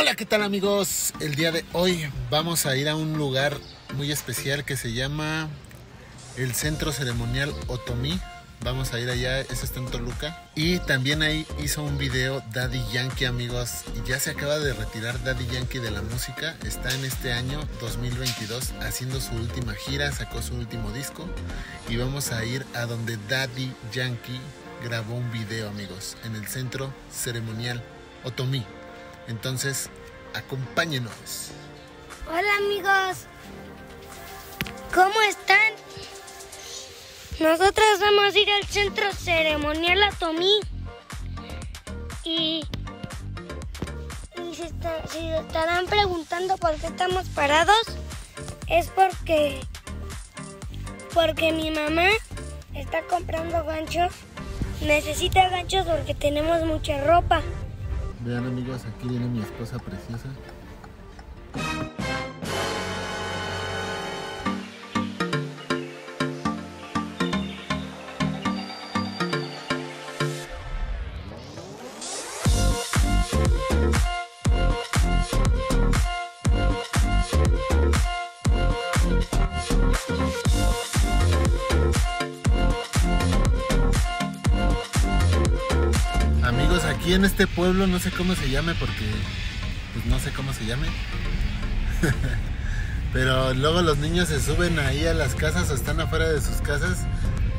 Hola, ¿qué tal amigos? El día de hoy vamos a ir a un lugar muy especial que se llama el Centro Ceremonial Otomí. Vamos a ir allá, eso está en Toluca. Y también ahí hizo un video Daddy Yankee, amigos. Ya se acaba de retirar Daddy Yankee de la música. Está en este año 2022 haciendo su última gira, sacó su último disco. Y vamos a ir a donde Daddy Yankee grabó un video, amigos, en el Centro Ceremonial Otomí. Entonces, acompáñenos. Hola amigos, ¿cómo están? Nosotros vamos a ir al centro ceremonial Atomí y, y si, está- se estarán preguntando por qué estamos parados, es porque, porque mi mamá está comprando ganchos, necesita ganchos porque tenemos mucha ropa. Vean amigos, aquí viene mi esposa preciosa. Aquí en este pueblo no sé cómo se llame porque pues no sé cómo se llame. Pero luego los niños se suben ahí a las casas o están afuera de sus casas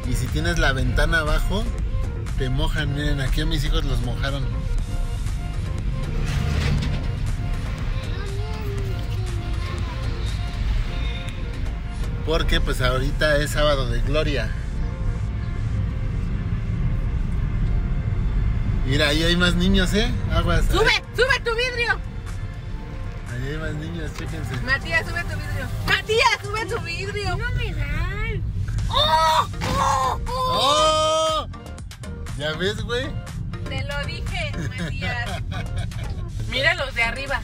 y si tienes la ventana abajo te mojan. Miren, aquí a mis hijos los mojaron. Porque pues ahorita es sábado de gloria. Mira, ahí hay más niños, ¿eh? Aguas. ¡Sube! ¡Sube tu vidrio! Ahí hay más niños, chéquense. Matías, sube tu vidrio. Matías, sube tu vidrio. No me dan. ¡Oh! ¡Oh! ¡Oh! ¡Oh! ¿Ya ves, güey? Te lo dije, Matías. Mira los de arriba.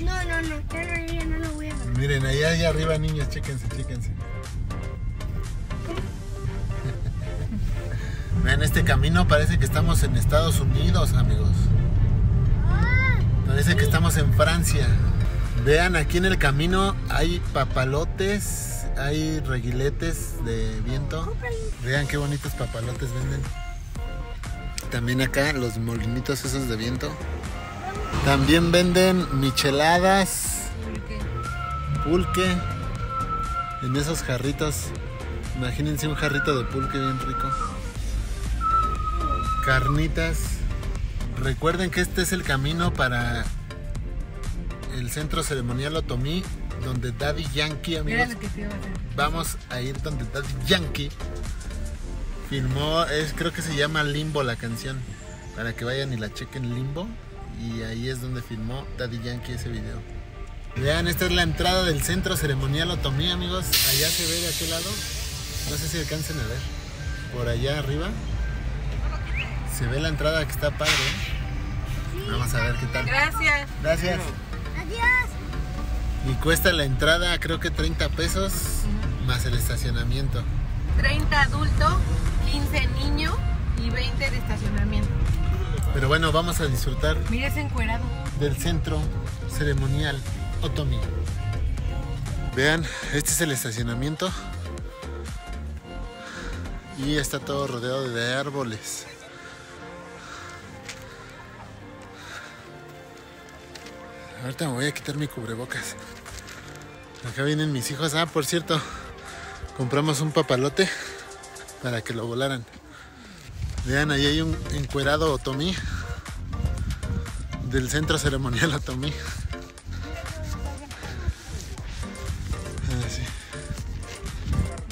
No, no, no, ya no, ya no lo voy a ver. Miren, ahí, ahí arriba, niños, chéquense, chéquense. Vean, este camino parece que estamos en Estados Unidos, amigos. Parece que estamos en Francia. Vean, aquí en el camino hay papalotes, hay reguiletes de viento. Vean qué bonitos papalotes venden. También acá los molinitos esos de viento. También venden micheladas, pulque en esos jarritos. Imagínense un jarrito de pulque bien rico. Carnitas. Recuerden que este es el camino para el centro ceremonial Otomí, donde Daddy Yankee, amigos, lo que te iba a hacer. vamos a ir donde Daddy Yankee filmó, es, creo que se llama Limbo la canción, para que vayan y la chequen Limbo, y ahí es donde filmó Daddy Yankee ese video. Vean, esta es la entrada del centro ceremonial Otomí, amigos, allá se ve de aquel lado, no sé si alcancen a ver, por allá arriba, se ve la entrada que está padre, ¿eh? Vamos a ver qué tal. Gracias. Gracias. Adiós. Y cuesta la entrada creo que 30 pesos más el estacionamiento. 30 adulto, 15 niño y 20 de estacionamiento. Pero bueno, vamos a disfrutar Mira ese encuerado. del centro ceremonial Otomi. Vean, este es el estacionamiento. Y está todo rodeado de árboles. Ahorita me voy a quitar mi cubrebocas. Acá vienen mis hijos. Ah, por cierto, compramos un papalote para que lo volaran. Vean, ahí hay un encuerado otomí del centro ceremonial otomí.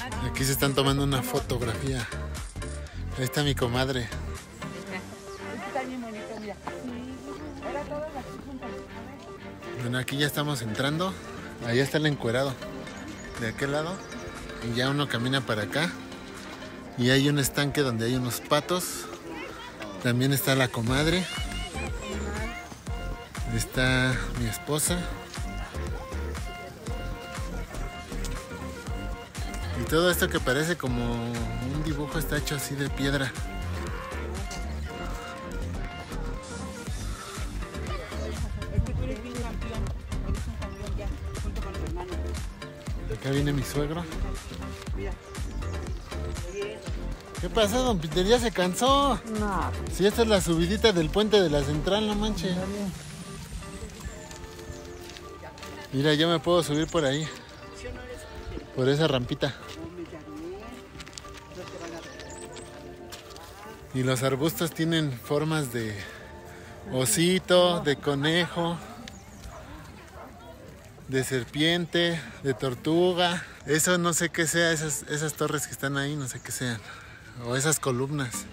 Ah. Aquí se están tomando una fotografía. Ahí está mi comadre. Está bien bonito, mira. Todas aquí juntas. Bueno, aquí ya estamos entrando. Allá está el encuerado. De aquel lado. Y ya uno camina para acá. Y hay un estanque donde hay unos patos. También está la comadre. Está mi esposa. Y todo esto que parece como un dibujo está hecho así de piedra. Acá viene mi suegro. ¿Qué pasó, don Peter? ¿Ya se cansó? No, Si esta es la subidita del puente de la central, no manches. Mira, yo me puedo subir por ahí. Por esa rampita. Y los arbustos tienen formas de osito, de conejo, de serpiente, de tortuga. Eso no sé qué sea, esas, esas torres que están ahí, no sé qué sean. O esas columnas.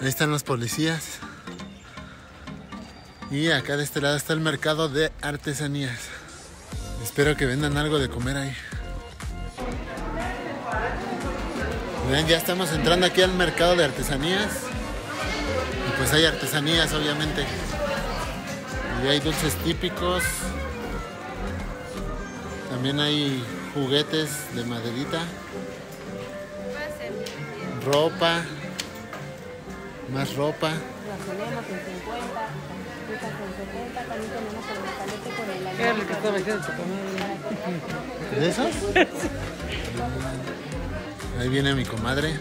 Ahí están los policías. Y acá de este lado está el mercado de artesanías. Espero que vendan algo de comer ahí. Ya estamos entrando aquí al mercado de artesanías. Y pues hay artesanías, obviamente. Y hay dulces típicos. También hay juguetes de maderita. Ropa. Más ropa. las tenemos en 50, estas en 70, también tenemos el mezcalete con el ¿Qué es lo que estaba diciendo tu comadre? ¿De esos? Ahí viene mi comadre.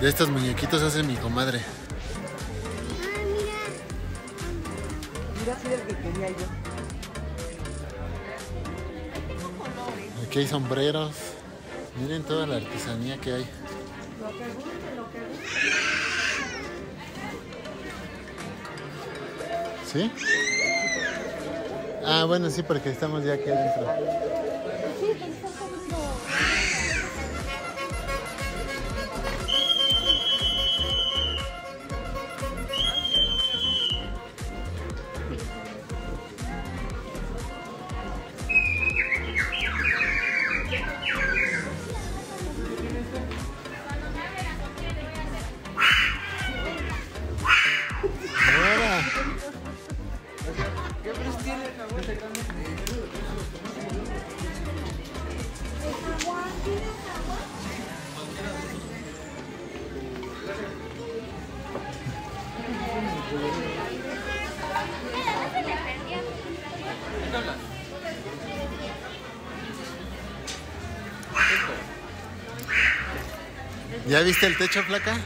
De estos muñequitos hace mi comadre. Mira, sí, el que quería yo. Aquí hay sombreros. Miren toda la artesanía que hay. Lo que guste, lo que guste. ¿Sí? Ah, bueno, sí, porque estamos ya aquí adentro. ¿Ya viste el techo, flaca?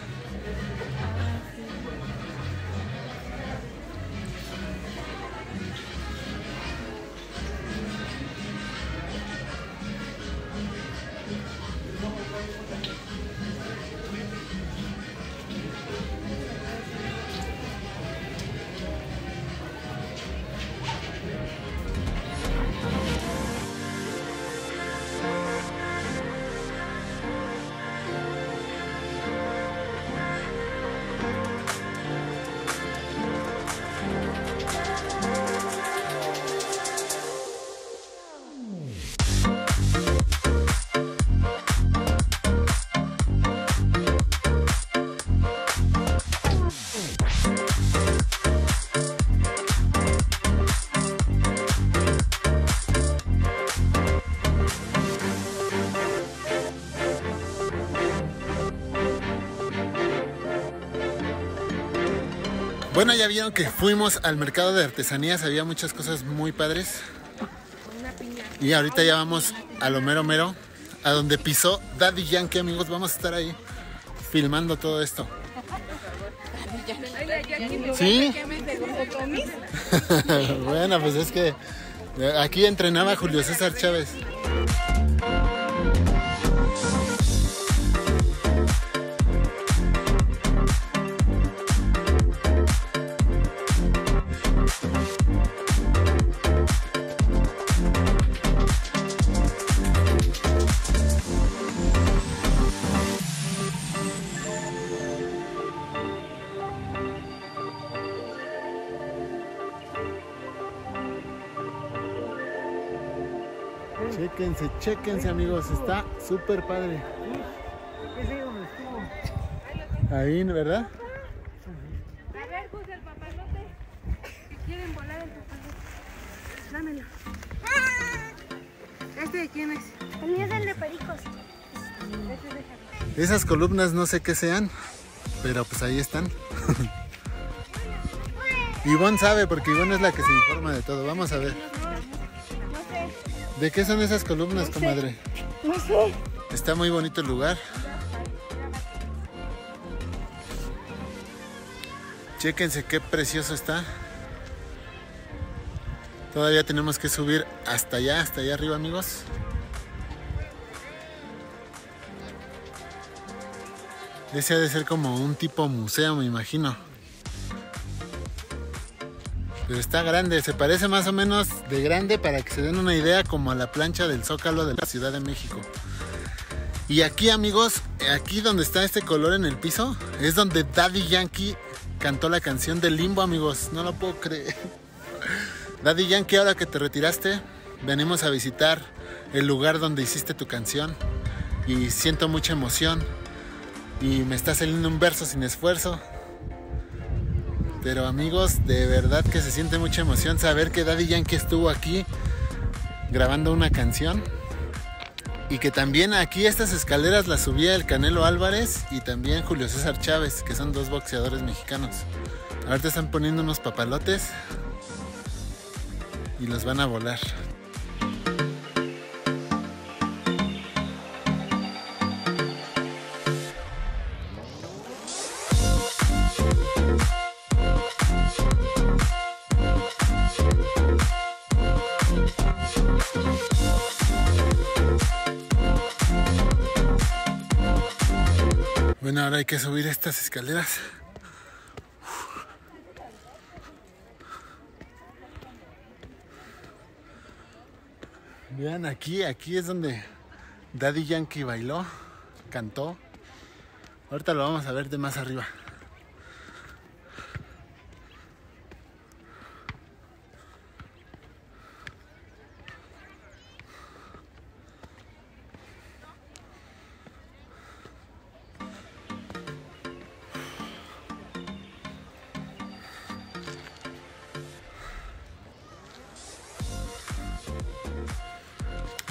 Ya vieron que fuimos al mercado de artesanías, había muchas cosas muy padres. Y ahorita ya vamos a lo mero mero, a donde pisó Daddy Yankee, amigos. Vamos a estar ahí filmando todo esto. ¿Sí? bueno, pues es que aquí entrenaba Julio César Chávez. Chéquense, chéquense amigos, está súper padre. Ahí, ¿verdad? A ver, Gus, el papalote. Que quieren volar el papalote. Dámelo. ¿Este de quién es? El mío es el de pericos. Esas columnas no sé qué sean, pero pues ahí están. Ivonne sabe porque Ivonne es la que se informa de todo. Vamos a ver. ¿De qué son esas columnas, comadre? No sé. Está muy bonito el lugar. Chéquense qué precioso está. Todavía tenemos que subir hasta allá, hasta allá arriba, amigos. Ese ha de ser como un tipo museo, me imagino. Pero está grande, se parece más o menos de grande para que se den una idea como a la plancha del Zócalo de la Ciudad de México. Y aquí amigos, aquí donde está este color en el piso, es donde Daddy Yankee cantó la canción de Limbo amigos, no lo puedo creer. Daddy Yankee, ahora que te retiraste, venimos a visitar el lugar donde hiciste tu canción y siento mucha emoción y me está saliendo un verso sin esfuerzo. Pero amigos, de verdad que se siente mucha emoción saber que Daddy Yankee estuvo aquí grabando una canción y que también aquí estas escaleras las subía el Canelo Álvarez y también Julio César Chávez, que son dos boxeadores mexicanos. Ahorita están poniendo unos papalotes y los van a volar. Ahora hay que subir estas escaleras. Vean aquí, aquí es donde Daddy Yankee bailó, cantó. Ahorita lo vamos a ver de más arriba.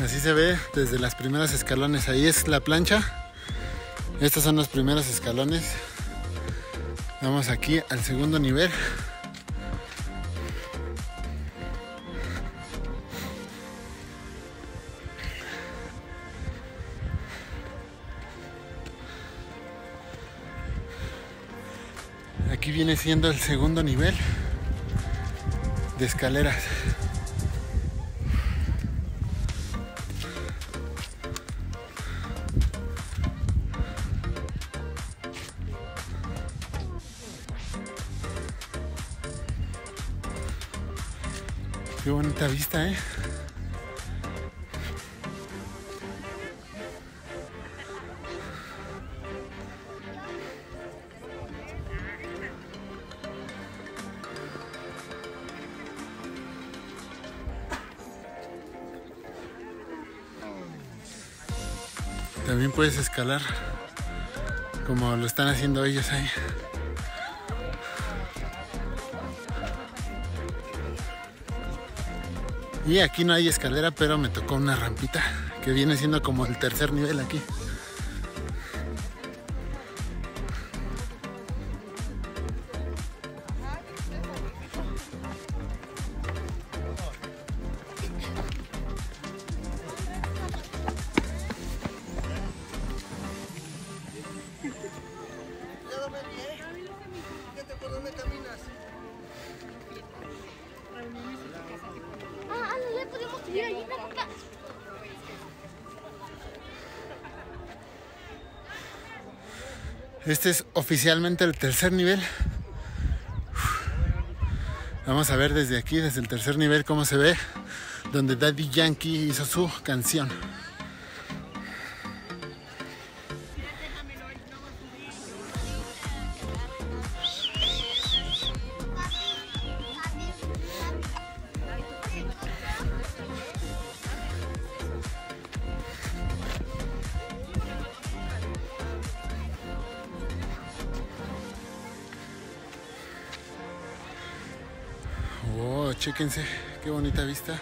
Así se ve desde las primeras escalones. Ahí es la plancha. Estos son los primeros escalones. Vamos aquí al segundo nivel. Aquí viene siendo el segundo nivel de escaleras. Vista, ¿eh? También puedes escalar como lo están haciendo ellos ahí. Y aquí no hay escalera, pero me tocó una rampita que viene siendo como el tercer nivel aquí. Este es oficialmente el tercer nivel. Vamos a ver desde aquí, desde el tercer nivel, cómo se ve, donde Daddy Yankee hizo su canción. Chéquense, qué bonita vista.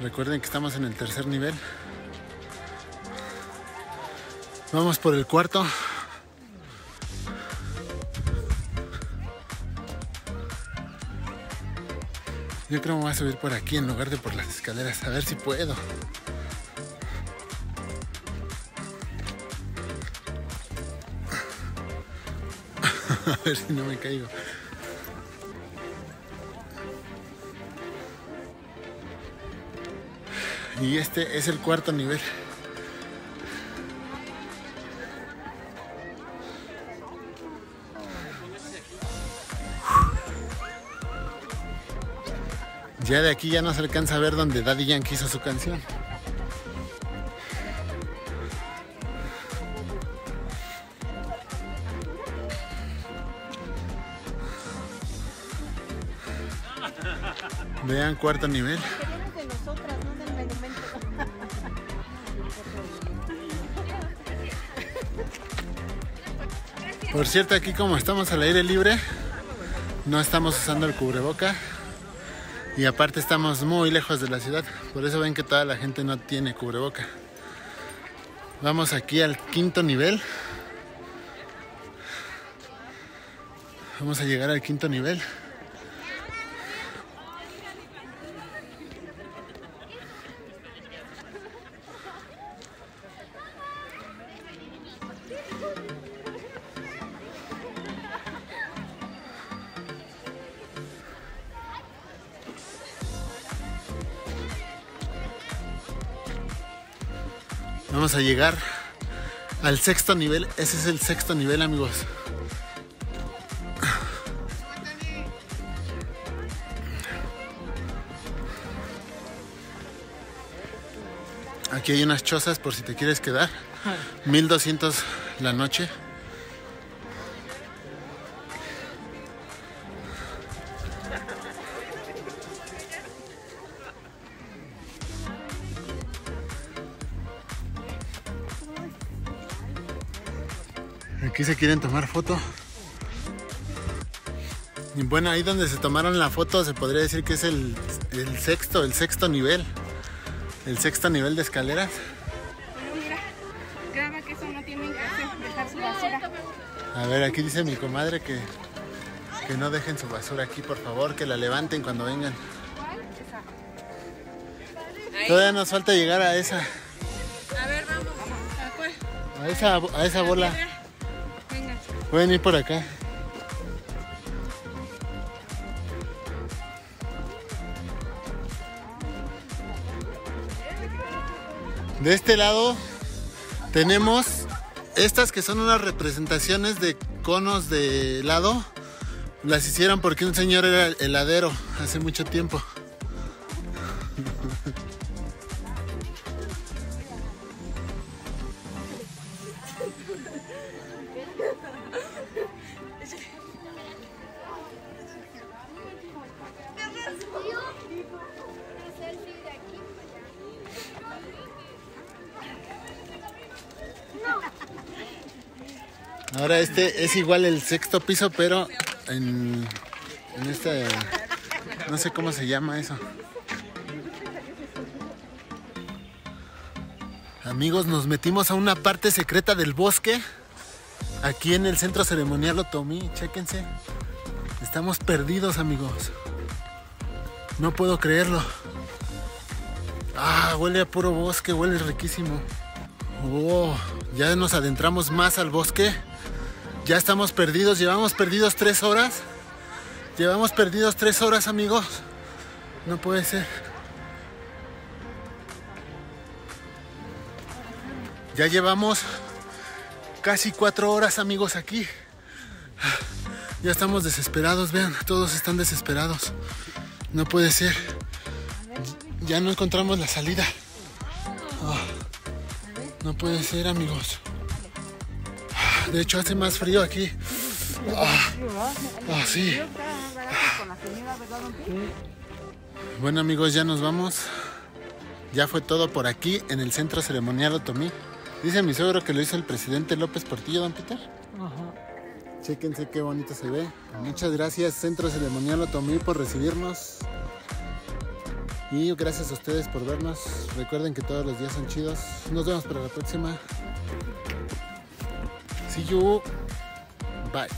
Recuerden que estamos en el tercer nivel. Vamos por el cuarto. Yo creo que me voy a subir por aquí en lugar de por las escaleras. A ver si puedo. A ver si no me caigo. Y este es el cuarto nivel. Ya de aquí ya no se alcanza a ver donde Daddy Yankee hizo su canción. Vean cuarto nivel. Por cierto, aquí como estamos al aire libre, no estamos usando el cubreboca. Y aparte estamos muy lejos de la ciudad. Por eso ven que toda la gente no tiene cubreboca. Vamos aquí al quinto nivel. Vamos a llegar al quinto nivel. Vamos a llegar al sexto nivel. Ese es el sexto nivel, amigos. Aquí hay unas chozas por si te quieres quedar. 1200 la noche. Aquí se quieren tomar foto. Y bueno, ahí donde se tomaron la foto se podría decir que es el, el sexto, el sexto nivel. El sexto nivel de escaleras. Mira, graba que eso no tienen que dejar su basura. A ver, aquí dice mi comadre que, que no dejen su basura aquí, por favor, que la levanten cuando vengan. Todavía nos falta llegar a esa, A ver, vamos. ¿A cuál? a esa, a esa bola. Venga. Pueden ir por acá. De este lado tenemos estas que son unas representaciones de conos de helado. Las hicieron porque un señor era heladero hace mucho tiempo. Ahora este es igual el sexto piso, pero en, en este, no sé cómo se llama eso. Amigos, nos metimos a una parte secreta del bosque, aquí en el centro ceremonial Otomí, chéquense. Estamos perdidos, amigos. No puedo creerlo. Ah, huele a puro bosque, huele riquísimo. Oh, ya nos adentramos más al bosque. Ya estamos perdidos, llevamos perdidos tres horas. Llevamos perdidos tres horas, amigos. No puede ser. Ya llevamos casi cuatro horas, amigos, aquí. Ya estamos desesperados, vean, todos están desesperados. No puede ser. Ya no encontramos la salida. Ah, no puede ser, amigos. De hecho, hace más frío aquí. Ah, ah, sí. Bueno, amigos, ya nos vamos. Ya fue todo por aquí en el centro ceremonial Otomí. Dice mi suegro que lo hizo el presidente López Portillo, don Peter. Chéquense qué bonito se ve. Muchas gracias, Centro Ceremonial Otomí, por recibirnos. Y gracias a ustedes por vernos. Recuerden que todos los días son chidos. Nos vemos para la próxima. See you. Bye.